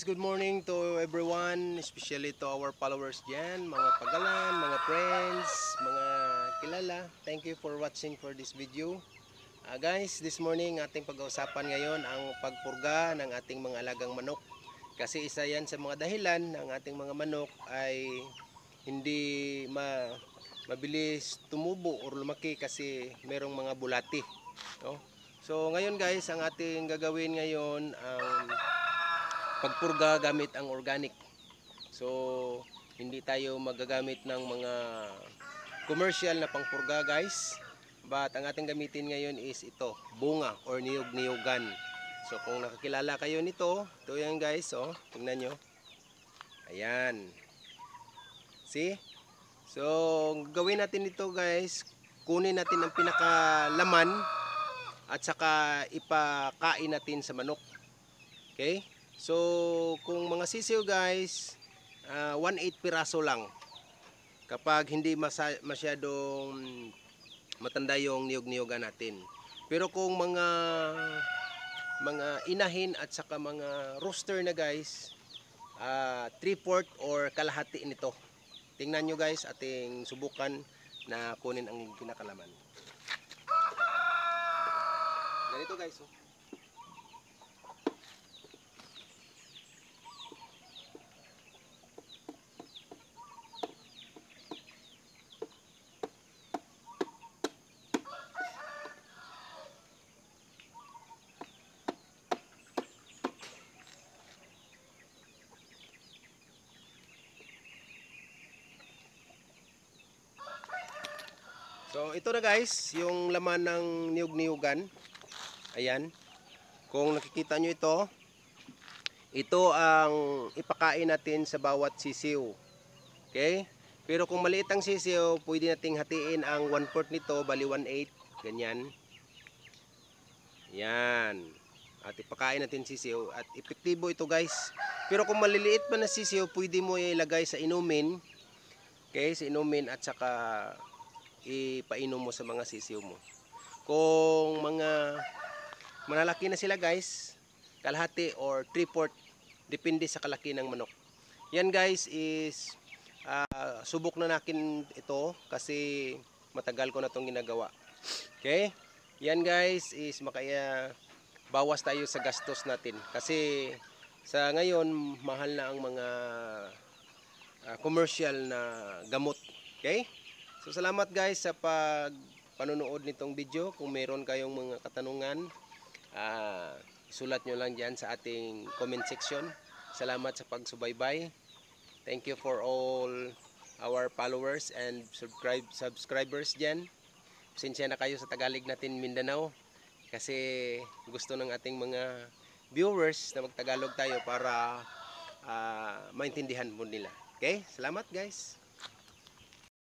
Guys, good morning to everyone, especially to our followers dyan, mga pagalan, mga friends, mga kilala. Thank you for watching for this video. Ah, guys, this morning ating pag-uusapan ngayon ang pagpurga ng ating mga alagang manok. Kasi isa yan sa mga dahilan ng ating mga manok ay hindi ma mabilis tumubo or lumaki kasi merong mga bulati. No? So ngayon guys, ang ating gagawin ngayon ang pagpurga gamit ang organic. So, hindi tayo magagamit ng mga commercial na pangpurga guys. But ang ating gamitin ngayon is ito, bunga or niyog-niyogan. So, kung nakakilala kayo nito, ito yan guys, oh, tingnan nyo. Ayan. See? So, gawin natin ito guys, kunin natin ang pinakalaman at saka ipakain natin sa manok. Okay? So, kung mga sisiw guys, ah, 1/8 piraso lang. Kapag hindi masyadong matanda yung niyog-niyogan natin. Pero kung mga mga inahin at saka mga rooster na guys, 3/4 or kalahati nito. Tingnan nyo guys, ating subukan na kunin ang pinakalaman. Ganito guys, oh. So ito na guys, yung laman ng niyog-niyugan. Ayan. Kung nakikita nyo ito, ito ang ipakain natin sa bawat sisiw. Okay? Pero kung maliit ang sisiw, pwede nating hatiin ang 1 4 nito, bali 1 8 ganyan. Yan. At ipakain natin sisiw. At epektibo ito guys. Pero kung maliliit pa na sisiw, pwede mo ilagay sa inumin. Okay, sa inumin at saka ipainom mo sa mga sisiw mo. Kung mga malalaki na sila guys, kalahati or 3/4 depende sa kalaki ng manok. Yan guys is ah, subok na nakin ito kasi matagal ko na itong ginagawa. Okay? Yan guys is makaya bawas tayo sa gastos natin kasi sa ngayon mahal na ang mga ah, commercial na gamot. Okay? So salamat guys sa pag panonood nitong video. Kung meron kayong mga katanungan, ah, isulat nyo lang dyan sa ating comment section. Salamat sa pagsubaybay. Thank you for all our followers and subscribe subscribers dyan. Pasensya na kayo sa Tagalog natin Mindanao kasi gusto ng ating mga viewers na magtagalog tayo para ah, maintindihan mo nila. Okay? Salamat guys.